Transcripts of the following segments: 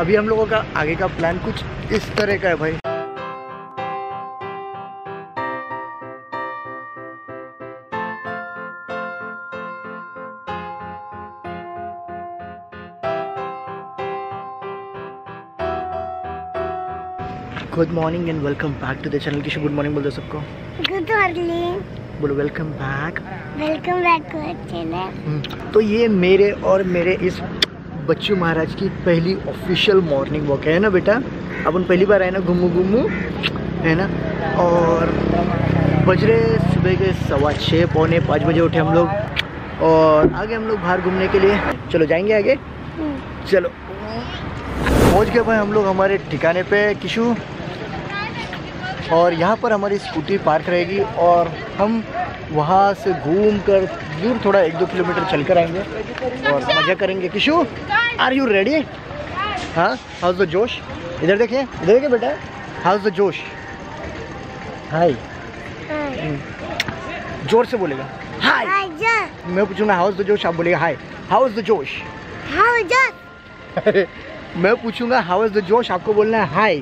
अभी हम लोगों का आगे का प्लान कुछ इस तरह का है भाई। Good morning and welcome back to the channel Kishore good morning बोल दो सबको। गुड मॉर्निंग बोलो welcome back welcome back to channel तो ये मेरे और मेरे इस बच्चू महाराज की पहली ऑफिशियल मॉर्निंग वॉक है ना बेटा? अपन पहली बार आए ना घुमू घुमू, है ना? और बज रहे सुबह के सवा छः पौने पाँच बजे उठे हम लोग। और आगे हम लोग बाहर घूमने के लिए। चलो जाएँगे आगे? चलो। पहुँच गए भाई हम लोग हमारे ठिकाने पे, किशु। और यहाँ पर हमारी स्कूटी पार्क रहेगी और हम वहाँ से घूम कर दूर थोड़ा एक दो किलोमीटर चल कर आएँगे। और मज़ा करेंगे। किशु? आर यू रेडी हाँ हाउस द जोश इधर देखिए इधर देखिए बेटा। हाउस द जोश हाय ज़ोर से बोलेगा। हाय मैं पूछूँगा हाउस द जोश आप बोलेगा हाय हाउस द जोश मैं पूछूँगा हाउ इज़ द जोश आपको बोलना है हाय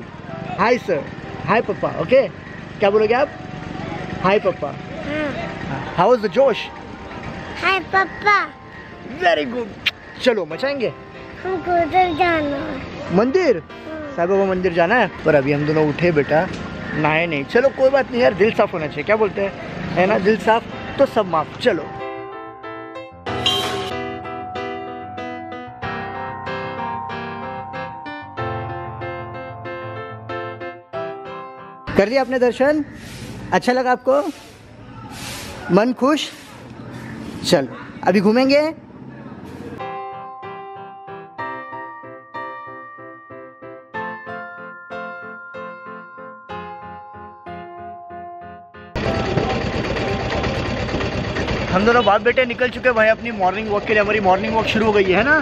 हाय सर हाय पप्पा ओके क्या बोलोगे आप? Hi papa how is the josh hi papa very good चलो मचाएँगे? हमको उधर जाना है। मंदिर? साई बाबा मंदिर जाना है? पर अभी हम दोनों उठे बेटा नहाए नहीं। चलो कोई बात नहीं यार दिल साफ़ होना चाहिए क्या बोलते हैं? है ना दिल साफ़? तो सब माफ़ चलो। कर लिया आपने दर्शन? अच्छा लगा आपको? मन खुश? चलो अभी घूमेंगे? हम दोनों बाप बेटे निकल चुके भाई, अपनी मॉर्निंग वॉक के लिए। हमारी मॉर्निंग वॉक शुरू हो गई है ना?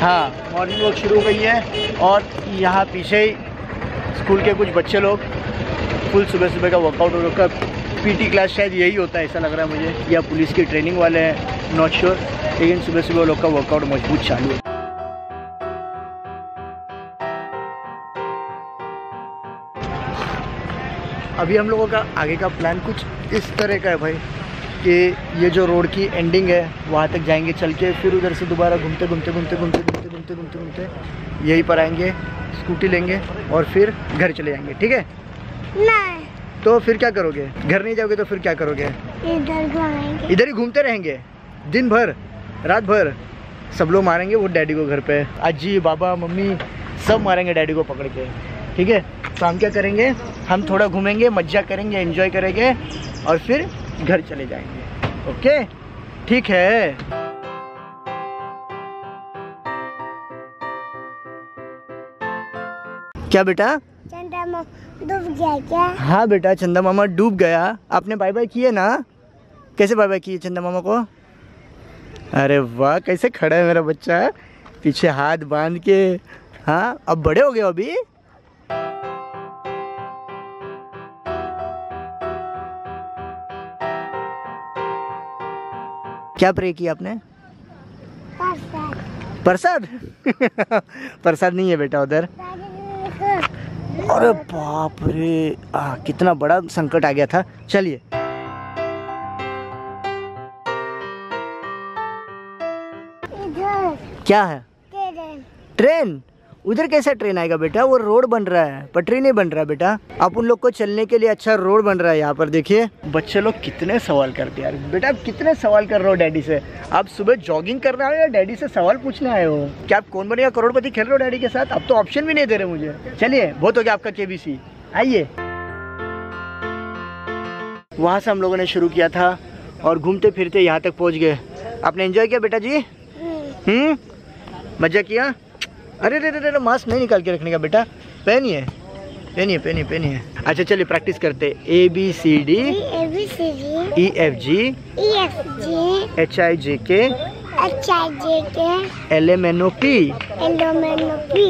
हाँ मॉर्निंग वॉक शुरू हो गई है। और यहाँ पीछे ही स्कूल के कुछ बच्चे लोग फुल सुबह सुबह का वर्कआउट हो रखा। पीटी क्लास शायद यही होता है, ऐसा लग रहा है मुझे। या पुलिस की ट्रेनिंग वाले हैं नॉट श्योर लेकिन सुबह सुबह लोग का वर्कआउट मज़बूत चालू है। अभी हम लोगों का आगे का प्लान कुछ इस तरह का है भाई। कि ये जो रोड की एंडिंग है वहाँ तक जाएँगे चल के फिर उधर से दोबारा घूमते घूमते घूमते घूमते घूमते घूमते घूमते घूमते यहीं पर आएँगे स्कूटी लेंगे और फिर घर चले जाएँगे ठीक है? नहीं। तो फिर क्या करोगे? घर नहीं जाओगे तो फिर क्या करोगे? इधर घूमेंगे इधर ही घूमते रहेंगे। दिन भर रात भर सब लोग मारेंगे वो डैडी को घर पे। अजी बाबा मम्मी सब मारेंगे डैडी को पकड़ के ठीक है? तो हम क्या करेंगे? हम थोड़ा घूमेंगे मज़ा करेंगे एंजॉय करेंगे और फिर घर चले जाएँगे। ओके? ठीक है। क्या बेटा? चंदा मो डूब गया क्या? हाँ बेटा चंदा मामा डूब गया। आपने बाय बाय किए ना? कैसे बाय बाय किए चंदा मामा को? अरे वाह कैसे खड़ा है मेरा बच्चा? पीछे हाथ बाँध के। हाँ अब बड़े हो गए अभी? क्या प्रे किया आपने? प्रसाद। प्रसाद नहीं है बेटा उधर। अरे बाप रे। आ, कितना बड़ा संकट आ गया था। चलिए। क्या है? ट्रेन। ट्रेन? उधर कैसा ट्रेन आएगा बेटा? वो रोड बन रहा है पटरी नहीं बन रहा बेटा। आप उन लोग को चलने के लिए अच्छा रोड बन रहा है यहाँ पर देखिए। बच्चे लोग कितने सवाल करते यार। बेटा आप कितने सवाल कर रहे हो डैडी से? आप सुबह जॉगिंग कर रहे हो या डैडी से सवाल पूछने आए हो? क्या आप कौन बनेगा करोड़पति खेल रहे हो डैडी के साथ? आप तो ऑप्शन भी नहीं दे रहे मुझे। चलिए बहुत हो गया आपका केबीसी आइए। वहाँ से हम लोगों ने शुरू किया था और घूमते फिरते यहाँ तक पहुँच गए। आपने एंजॉय किया बेटा जी? हम्म? मज़ा किया? अरे रे रे रे मास्क नहीं निकाल के रखने का बेटा। पहनिए पहनिए पहनिए पहनिए अच्छा चलिए प्रैक्टिस करते A B C D A B C D E F G E F G H I J K H I J K L M N O P L M N O P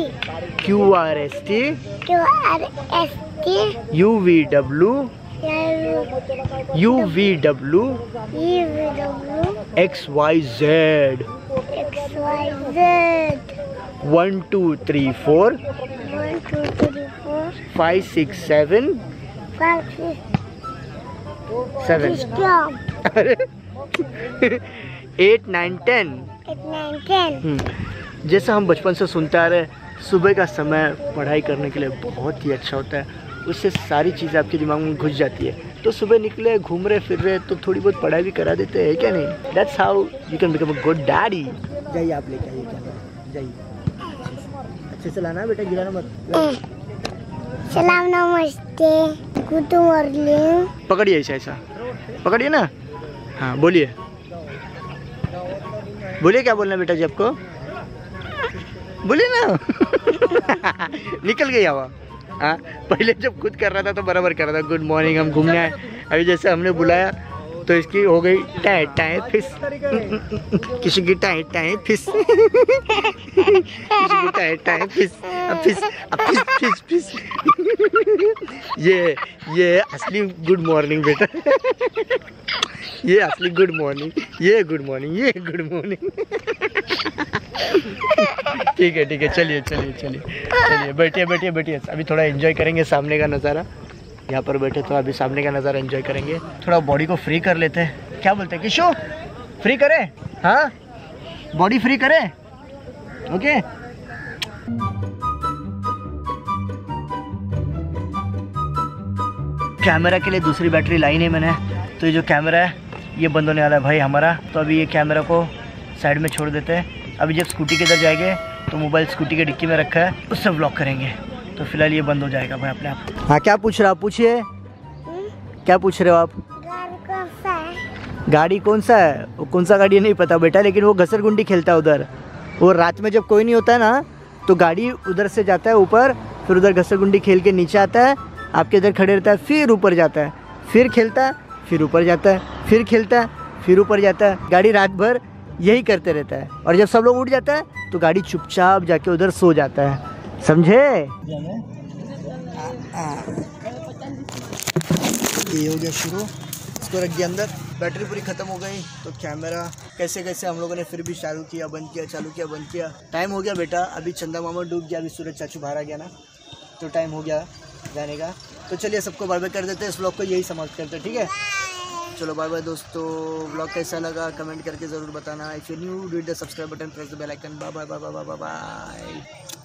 Q R S T Q R S T U V W U V W X Y Z X Y Z one two three four One, two, three, four, five six seven five, six, seven eight nine ten Eight, nine, ten. जैसा हम बचपन से सुनते आ रहे हैं सुबह का समय पढ़ाई करने के लिए बहुत ही अच्छा होता है। उससे सारी चीज़ें आपके दिमाग में घुस जाती है। तो सुबह निकले घूम रहे फिर रहे तो थोड़ी बहुत पढ़ाई भी करा देते हैं क्या नहीं? That's how you can become a good daddy जाइए आप लेके आइए जाइए। अच्छे से लाना है बेटा गिराना मत। सलाम नमस्ते। Good morning. पकड़िए ऐसा ऐसा। पकड़िए ना? हाँ बोलिए। बोलिए क्या बोलना बेटा जी आपको? बोलिए ना। निकल गई हवा हाँ पहले जब खुद कर रहा था तो बराबर कर रहा था। गुड मॉर्निंग हम घूमने आए। अभी जैसे हमने बुलाया तो इसकी हो गई टाए टाए फिस। किसी की टाए टाए फिस। किसी की टाए टाए फिस। अब फिस अब फिस फिस फिस। ये ये असली गुड मॉर्निंग बेटा। ये असली गुड मॉर्निंग ये गुड मॉर्निंग ये गुड मॉर्निंग ठीक है ठीक है, चलिए चलिए चलिए चलिए, बैठिए बैठिए बैठिए। अभी थोड़ा एंजॉय करेंगे सामने का नज़ारा। यहाँ पर बैठे तो अभी सामने का नज़ारा एंजॉय करेंगे। थोड़ा बॉडी को फ्री कर लेते हैं। क्या बोलते हैं, किशो? फ्री करें? हाँ? बॉडी फ्री करें? ओके कैमरा के लिए दूसरी बैटरी लाई नहीं मैंने। तो ये जो कैमरा है, ये बंद होने वाला है भाई हमारा। तो अभी ये कैमरा को साइड में छोड़ देते हैं। अभी जब स्कूटी के इधर जाएँगे तो मोबाइल स्कूटी के डिक्की में रखा है उससे ब्लॉक करेंगे। तो फ़िलहाल ये बंद हो जाएगा भाई अपने आप। हाँ क्या पूछ रहे हो आप? पूछिए। क्या पूछ रहे हो आप? गाड़ी कौन सा है? वो कौन सा गाड़ी नहीं पता बेटा, लेकिन वो घसर गुंडी खेलता है उधर। वो रात में जब कोई नहीं होता है ना तो गाड़ी उधर से जाता है ऊपर, फिर उधर घसर गुंडी खेल के नीचे आता है। आपके इधर खड़े रहता है, फिर ऊपर जाता है। फिर खेलता है, फिर ऊपर जाता है, फिर खेलता है, फिर ऊपर जाता है। गाड़ी रात भर यही करते रहता है। और जब सब लोग उठ जाता है तो गाड़ी चुपचाप जाके उधर सो जाता है। समझे? ये हो गया शुरू। इसको रख दिया अंदर। बैटरी पूरी ख़त्म हो गई। तो कैमरा कैसे कैसे हम लोगों ने फिर भी चालू किया, बंद किया, चालू किया, बंद किया। टाइम हो गया बेटा। अभी चंदा मामा डूब गया, अभी सूरज चाचू बाहर आ गया ना। तो टाइम हो गया। जाने का। तो चलिए सबको बाय बाय कर देते हैं, इस ब्लॉग को यही समाप्त करते हैं, ठीक है? चलो बाय बाय दोस्तों। ब्लॉग कैसा लगा कमेंट करके ज़रूर बताना। If you new do the subscribe button press the bell icon bye bye bye bye bye